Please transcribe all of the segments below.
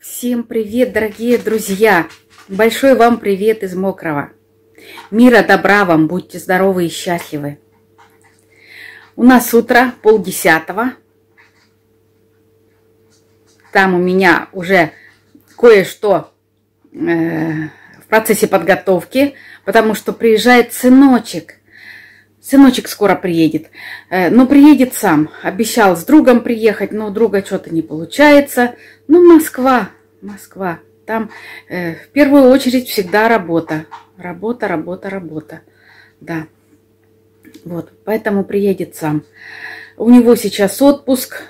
Всем привет, дорогие друзья! Большой вам привет из Мокрого. Мира добра вам, будьте здоровы и счастливы. У нас утро полдесятого. Там у меня уже кое-что э, в процессе подготовки, потому что приезжает сыночек. Сыночек скоро приедет. Э, но приедет сам. Обещал с другом приехать, но у друга что-то не получается. Ну, Москва, Москва. Там э, в первую очередь всегда работа. Работа, работа, работа. Да. Вот, поэтому приедет сам. У него сейчас отпуск.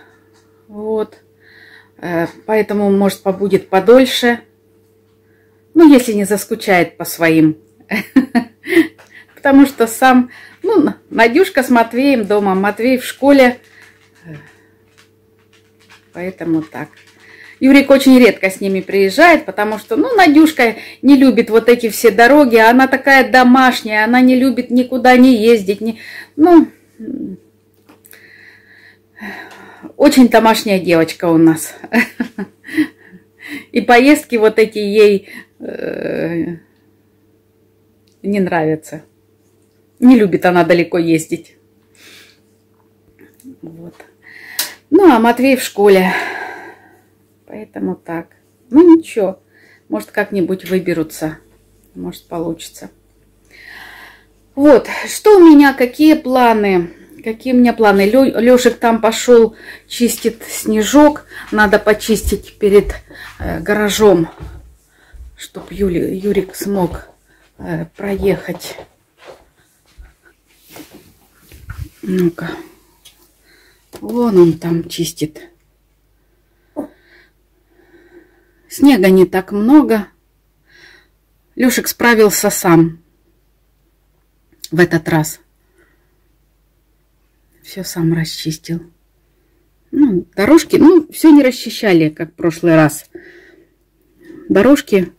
Вот. Э, поэтому, может, побудет подольше. Ну, если не заскучает по своим. Потому что сам ну, Надюшка с Матвеем дома, Матвей в школе. Поэтому так. Юрик очень редко с ними приезжает, потому что, ну, Надюшка не любит вот эти все дороги, она такая домашняя, она не любит никуда не ездить, не, ну, очень домашняя девочка у нас. И поездки вот эти ей э, не нравятся. Не любит она далеко ездить. Вот. Ну, а Матвей в школе. Поэтому так. Ну, ничего. Может, как-нибудь выберутся. Может, получится. Вот. Что у меня, какие планы? Какие у меня планы? Лешек там пошел, чистит снежок. Надо почистить перед э, гаражом, чтобы Юрик смог э, проехать Ну-ка. Вон он там чистит. Снега не так много. Лешек справился сам в этот раз. Все сам расчистил. Ну, дорожки, ну, все не расчищали, как в прошлый раз. Дорожки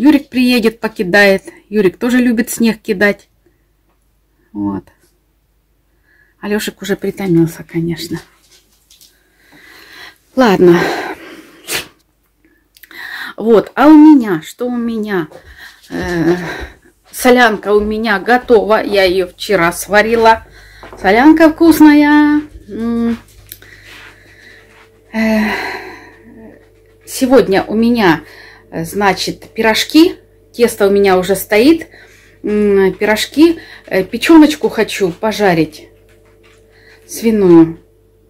Юрик приедет, покидает. Юрик тоже любит снег кидать. Вот. Алешек уже притомился, конечно. Ладно. Вот, а у меня, что у меня? Э, солянка у меня готова. Я ее вчера сварила. Солянка вкусная. Э, сегодня у меня значит, пирожки. Тесто у меня уже стоит. Пирожки. Э, печеночку хочу пожарить. Свиную.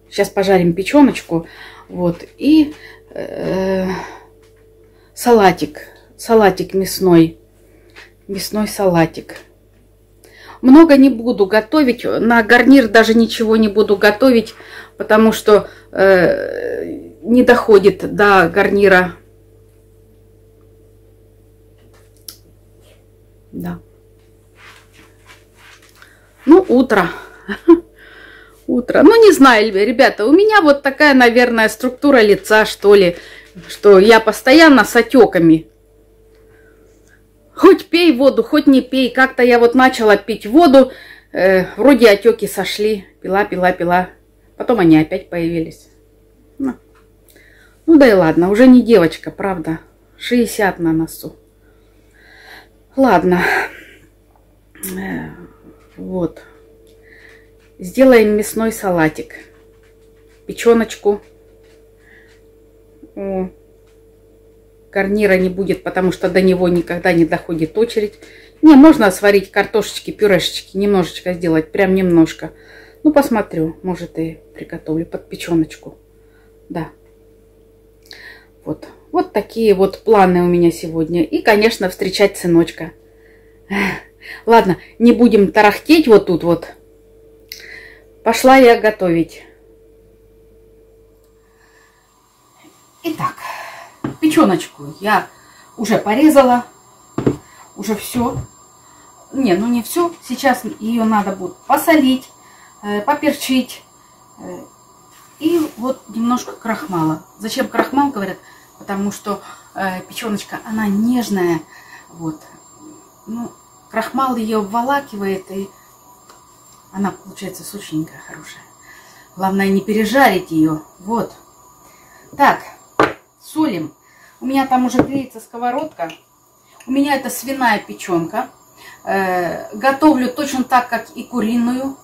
Сейчас пожарим печеночку. Вот. И э, салатик. Салатик мясной. Мясной салатик. Много не буду готовить. На гарнир даже ничего не буду готовить, потому что э, не доходит до гарнира Да. Ну, утро. Утро. Ну, не знаю, ребята, у меня вот такая, наверное, структура лица, что ли, что я постоянно с отеками. Хоть пей воду, хоть не пей. Как-то я вот начала пить воду, э, вроде отеки сошли. Пила, пила, пила. Потом они опять появились. Ну. ну да и ладно, уже не девочка, правда. 60 на носу. Ладно. Вот. Сделаем мясной салатик. Печеночку. О, гарнира не будет, потому что до него никогда не доходит очередь. Не, можно сварить картошечки, пюрешечки, немножечко сделать, прям немножко. Ну, посмотрю, может и приготовлю под печеночку. Да. Вот. Вот такие вот планы у меня сегодня. И, конечно, встречать сыночка. Ладно, не будем тарахтеть вот тут вот. Пошла я готовить. Итак, печеночку я уже порезала. Уже все. Не, ну не все. Сейчас ее надо будет посолить, э, поперчить. Э, и вот немножко крахмала. Зачем крахмал, говорят? Потому что э, печеночка, она нежная, вот, ну, крахмал ее обволакивает, и она получается сочненькая, хорошая. Главное не пережарить ее. Вот. Так, солим. У меня там уже греется сковородка. У меня это свиная печенка. Э, готовлю точно так, как и куриную.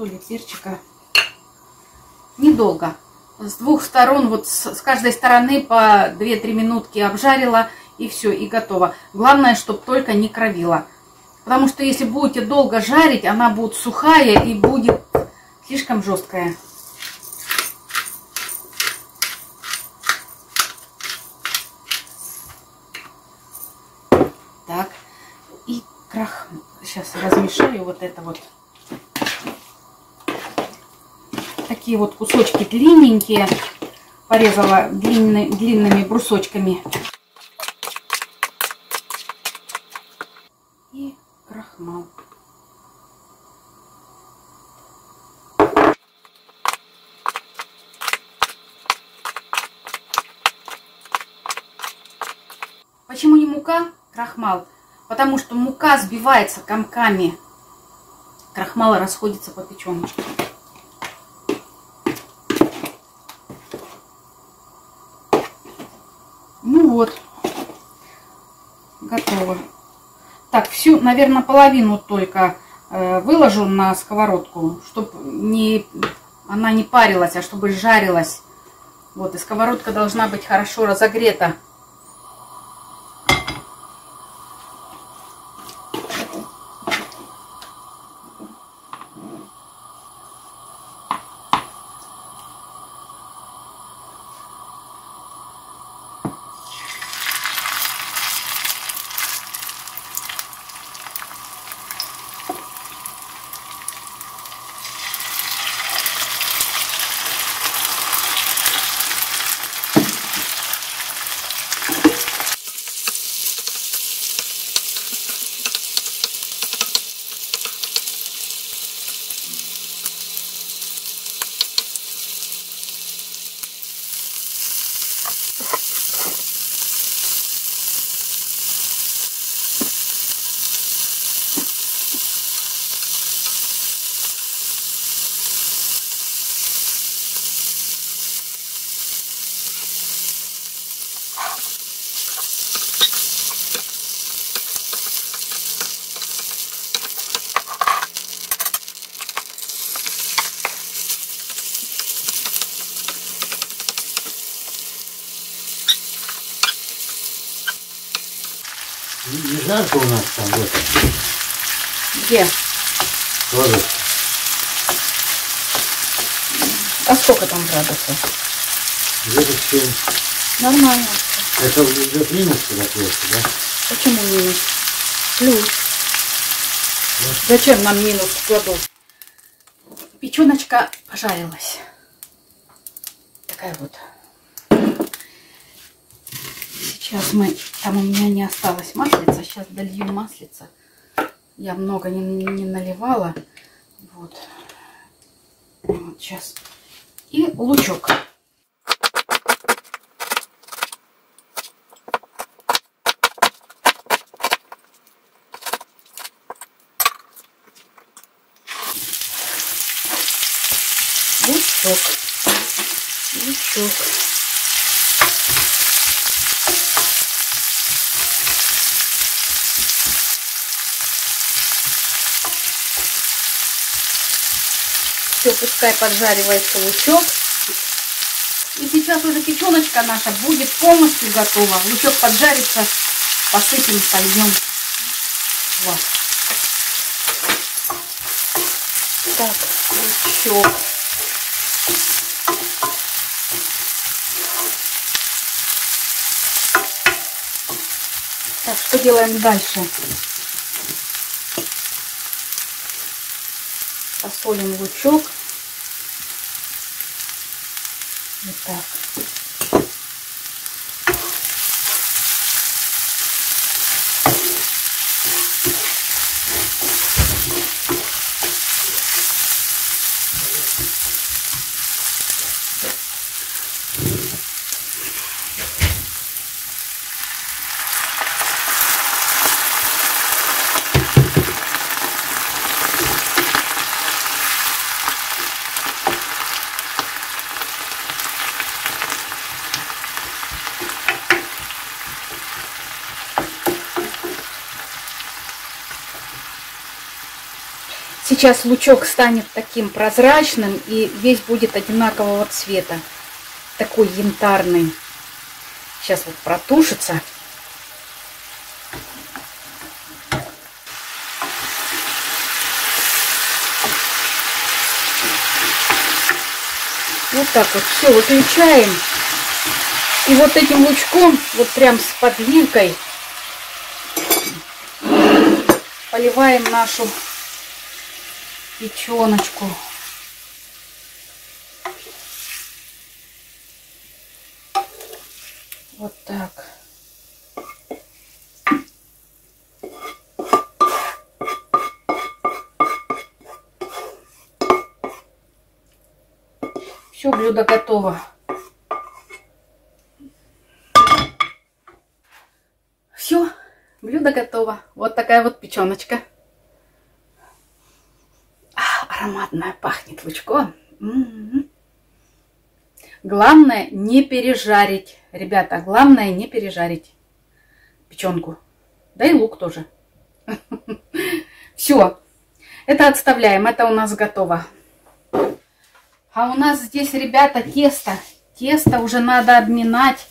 Соли, перчика. Недолго. С двух сторон, вот с, с каждой стороны по 2-3 минутки обжарила и все, и готово. Главное, чтобы только не кровила. Потому что если будете долго жарить, она будет сухая и будет слишком жесткая. Так, и крах. Сейчас размешаю вот это вот. Такие вот кусочки длинненькие. Порезала длинный, длинными брусочками. крахмал. Почему не мука? Крахмал. Потому что мука сбивается комками. Крахмал расходится по печеночке. Вот. Готово. Так, всю, наверное, половину только э, выложу на сковородку, чтобы не, она не парилась, а чтобы жарилась. Вот, и сковородка должна быть хорошо разогрета. Жарко у нас там в этом. Где? Тоже. А сколько там градусов? Где-то все. Нормально. Это идет минус туда просто, да? Почему минус? Плюс. Зачем нам минус в кладу? Печеночка пожарилась. Такая вот. Сейчас мы, там у меня не осталось маслица, сейчас долью маслица. Я много не, не наливала. Вот. Вот сейчас. И лучок. Лучок. Лучок. Все, пускай поджаривается лучок. И сейчас уже печеночка наша будет полностью готова. Лучок поджарится, посыпем, сольем. Вот. Так, лучок. Так, что делаем дальше? Посолим лучок. Вот так. Сейчас лучок станет таким прозрачным и весь будет одинакового цвета. Такой янтарный. Сейчас вот протушится. Вот так вот все выключаем. И вот этим лучком, вот прям с подливкой, поливаем нашу печеночку. Вот так. Все, блюдо готово. Все, блюдо готово. Вот такая вот печеночка. А, ароматная, пахнет лучком. Главное не пережарить. Ребята, главное не пережарить печенку. Да и лук тоже. Все. Это отставляем. Это у нас готово. А у нас здесь, ребята, тесто. Тесто уже надо обминать.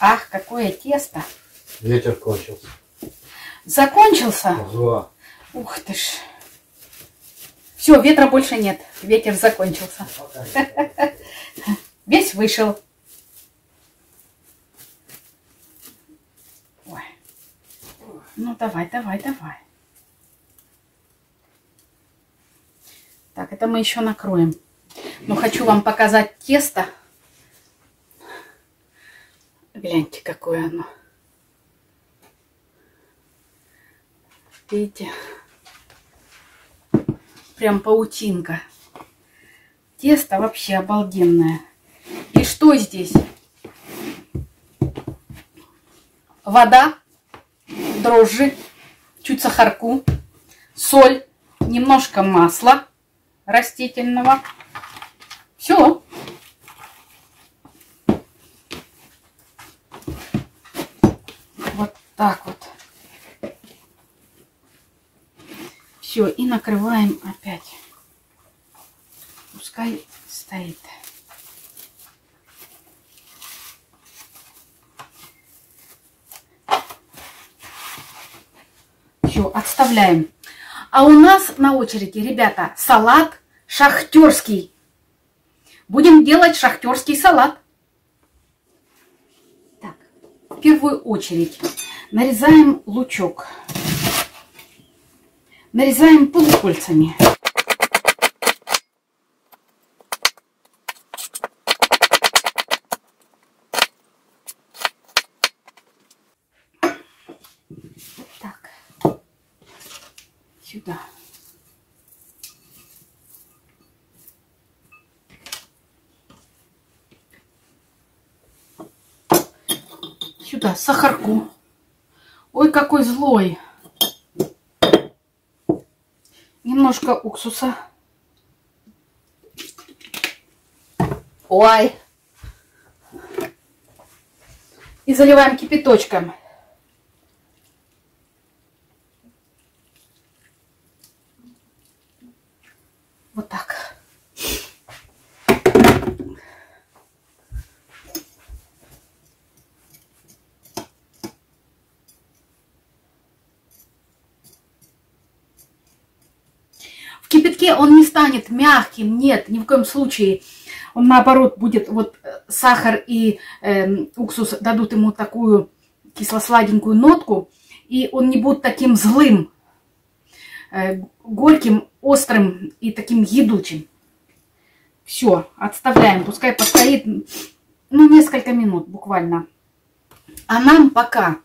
Ах, какое тесто. Ветер кончился. Закончился? Ага. Ух ты ж. Все, ветра больше нет. Ветер закончился. Весь вышел. Ой. Ну, давай, давай, давай. Так, это мы еще накроем. Но хочу вам показать тесто. Гляньте, какое оно. Видите? Прям паутинка. Тесто вообще обалденное. И что здесь? Вода, дрожжи, чуть сахарку, соль, немножко масла растительного. Все. Вот так вот. Все, и накрываем опять. Пускай стоит. Все, отставляем. А у нас на очереди, ребята, салат шахтерский. Будем делать шахтерский салат. Так, в первую очередь нарезаем лучок. Нарезаем полукольцами. Так, сюда. Сюда сахарку. Ой, какой злой. Немножко уксуса. Ой. И заливаем кипяточком. Вот так. В кипятке он мягким, нет, ни в коем случае. Он наоборот будет, вот э, сахар и э, уксус дадут ему такую кисло-сладенькую нотку, и он не будет таким злым, э, горьким, острым и таким едучим. Все, отставляем, пускай постоит, ну, несколько минут буквально. А нам пока,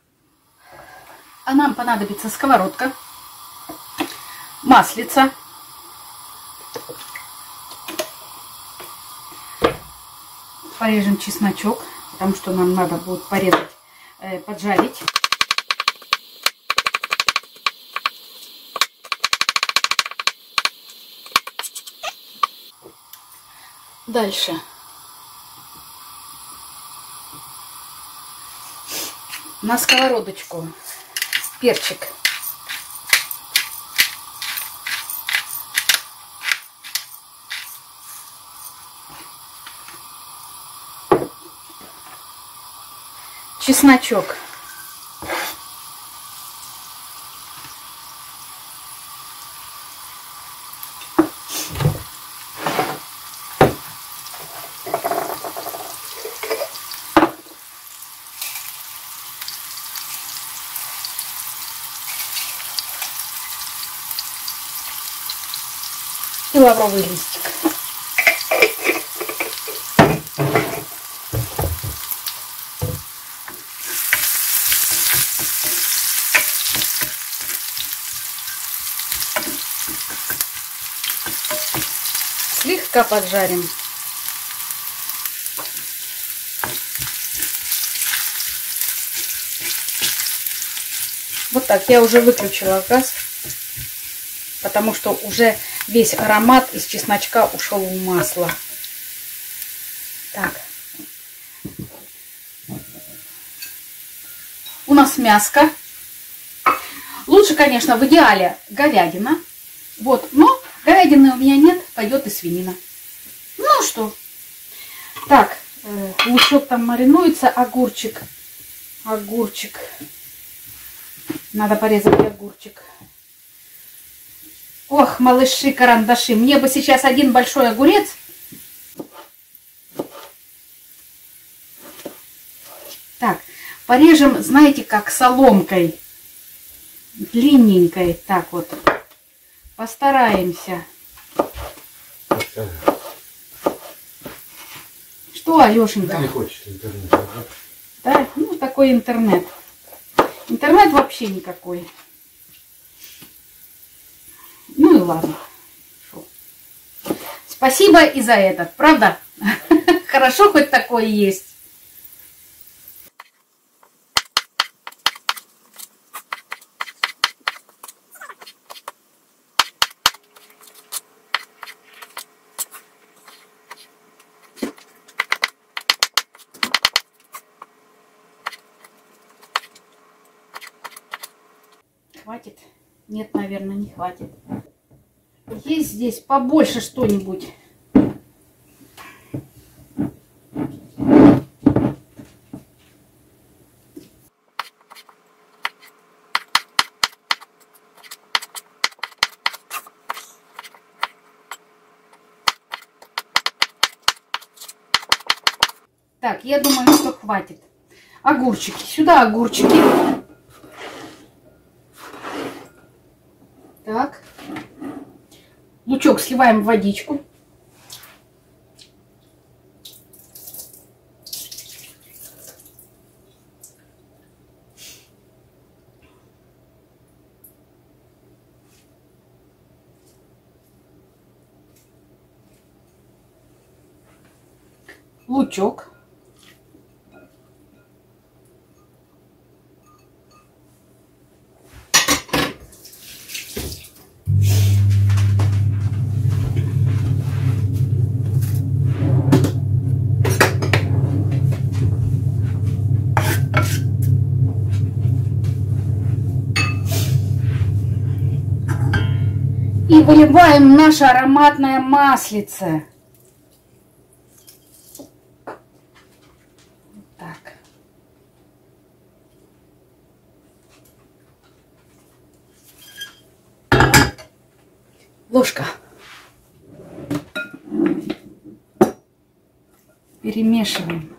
а нам понадобится сковородка, маслица, Порежем чесночок, потому что нам надо будет порезать, э, поджарить. Дальше. На сковородочку перчик. Чесночок. и лавровый листик. Слегка поджарим. Вот так, я уже выключила газ, потому что уже весь аромат из чесночка ушел в масло. Так. У нас мяско. Лучше, конечно, в идеале говядина. Вот, но говядины у меня нет, пойдет и свинина. Ну что. Так, э, лучок там маринуется, огурчик. Огурчик. Надо порезать огурчик. Ох, малыши, карандаши, мне бы сейчас один большой огурец. Так, порежем, знаете, как соломкой. Длинненькой, так вот. Постараемся. Что, Алешенька? Да не хочет интернет. да? Да, ну такой интернет. Интернет вообще никакой. Ну и ладно. Шо. Спасибо и за этот, правда? Хорошо хоть такое есть. Хватит? Нет, наверное, не хватит. Есть здесь побольше что-нибудь? Так, я думаю, что хватит. Огурчики. Сюда огурчики. Так. В водичку. Лучок. Выливаем наше ароматное маслице. Ложка. Перемешиваем.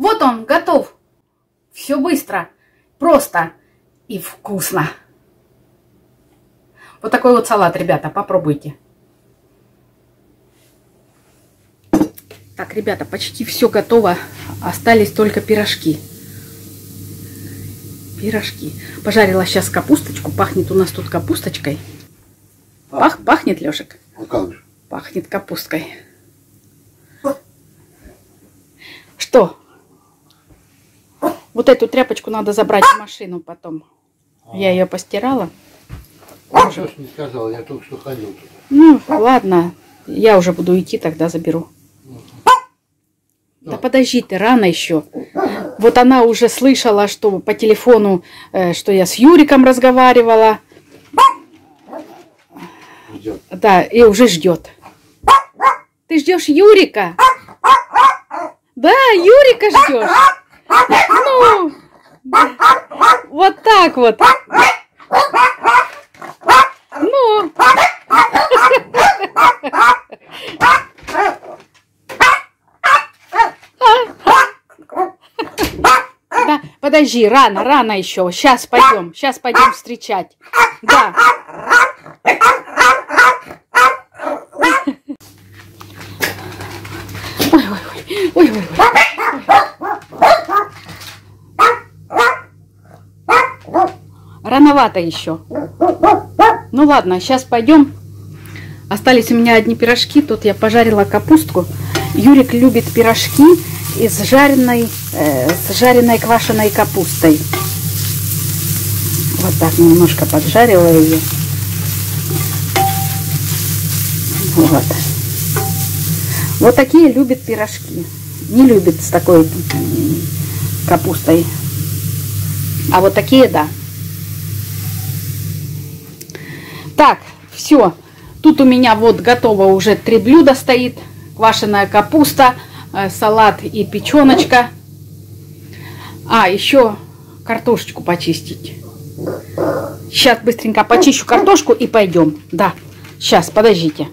Вот он, готов. Все быстро, просто и вкусно. Вот такой вот салат, ребята, попробуйте. Так, ребята, почти все готово. Остались только пирожки. Пирожки. Пожарила сейчас капусточку. Пахнет у нас тут капусточкой. Пах, пахнет, Лешек? А как же? Пахнет капусткой. Что? Вот эту тряпочку надо забрать в машину потом. Я ее постирала. Я что ж не сказал, я только что ходил туда. Ну, ладно, я уже буду идти, тогда заберу. Да подожди ты, рано еще. Вот она уже слышала, что по телефону, э, что я с Юриком разговаривала. Ждет. Да, и уже ждет. Ты ждешь Юрика? Да, Юрика ждешь. Ну, вот так вот. Ну. Да, подожди, рано, рано еще. Сейчас пойдем, сейчас пойдем встречать. Да. Ой, ой, ой, ой, ой, ой. Рановато еще. Ну ладно, сейчас пойдем. Остались у меня одни пирожки. Тут я пожарила капустку. Юрик любит пирожки из жареной, э, с жареной квашеной капустой. Вот так немножко поджарила ее. Вот. Вот такие любит пирожки. Не любит с такой капустой. А вот такие, да. Так, все. Тут у меня вот готово уже три блюда стоит. Квашеная капуста, э, салат и печеночка. А, еще картошечку почистить. Сейчас быстренько почищу картошку и пойдем. Да, сейчас, подождите.